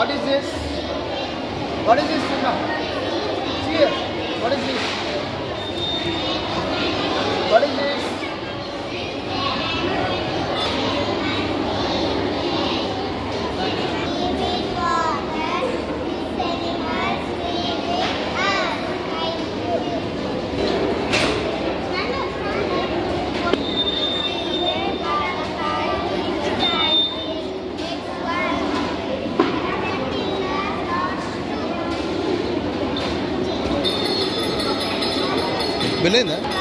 what is this? What is this, here. What is this? What is this? मिले ना?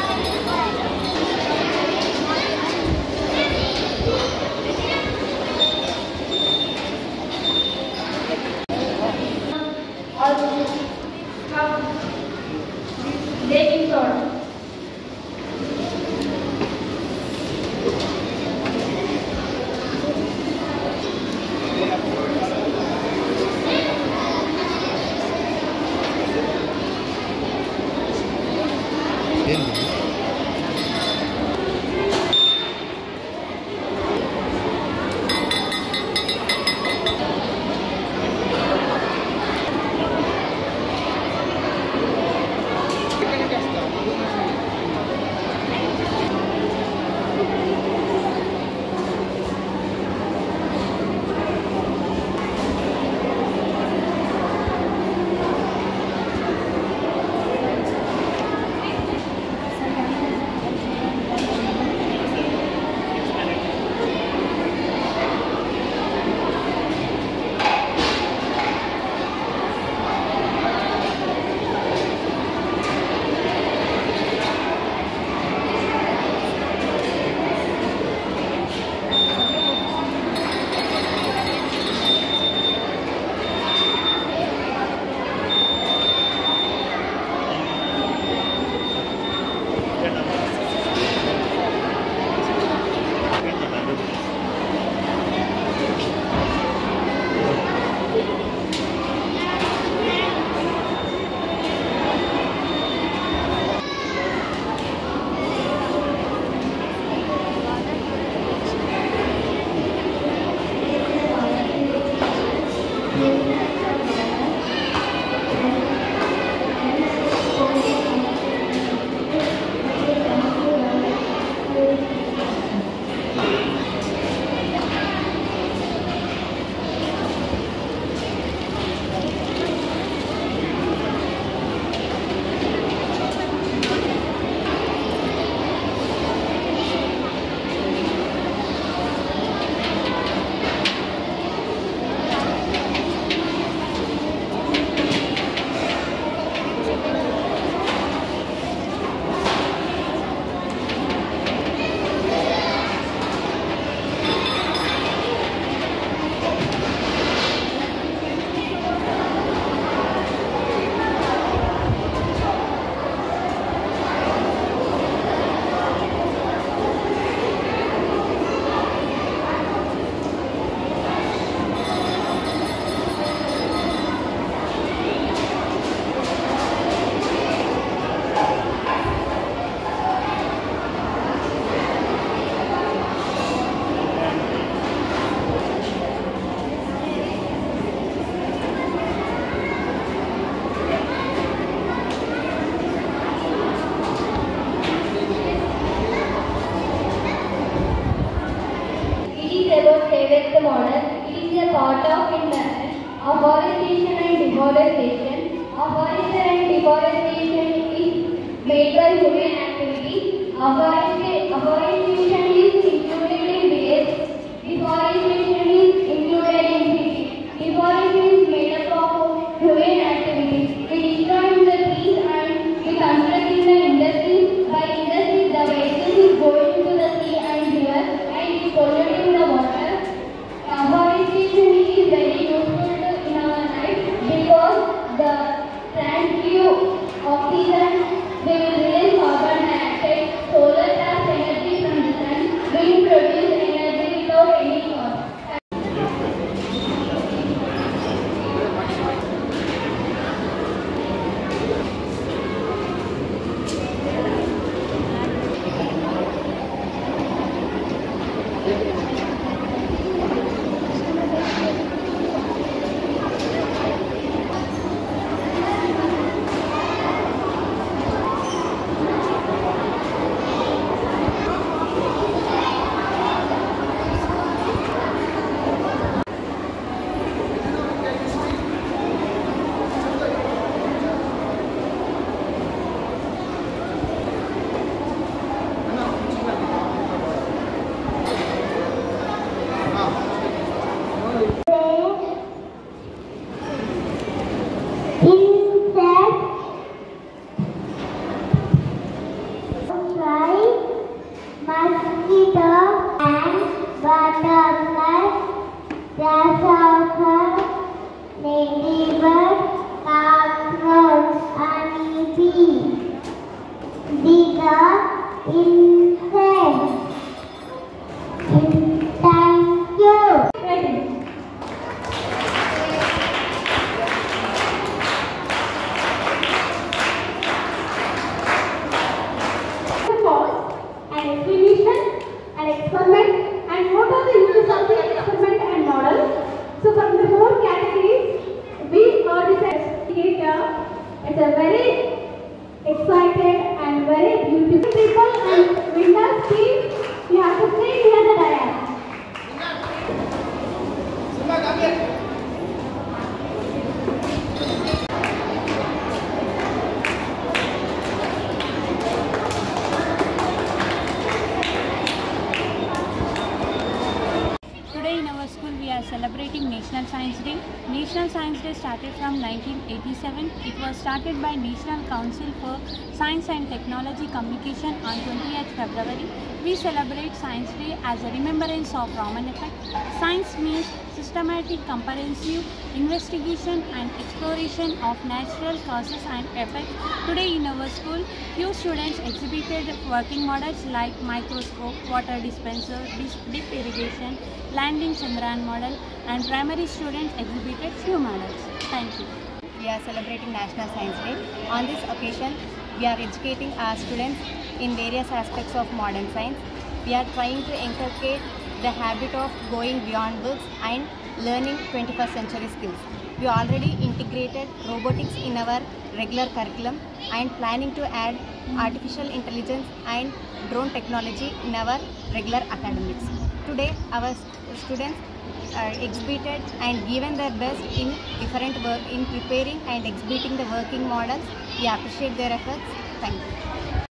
By human activity. Afforestation, is included in waste. Deforestation is included in city. Deforestation is made up of human activities. We destroy the trees and we construct in the industries. By industries, the waste is going to the sea and river and is polluting the water. Afforestation is very useful in our life because the plants give they will National Science Day started from 1987. It was started by National Council for Science and Technology Communication on 28th February. We celebrate Science Day as a remembrance of Raman effect. Science means systematic, comprehensive investigation and exploration of natural causes and effects. Today in our school, few students exhibited working models like microscope, water dispenser, dis- dip irrigation, landing Chandrayaan model and primary students exhibited few models. Thank you. we are celebrating National Science Day. On this occasion, we are educating our students in various aspects of modern science. We are trying to inculcate the habit of going beyond books and learning 21st century skills. We already integrated robotics in our regular curriculum and planning to add artificial intelligence and drone technology in our regular academics. Today, our students uh, exhibited and given their best in different work in preparing and exhibiting the working models. We appreciate their efforts. Thank you.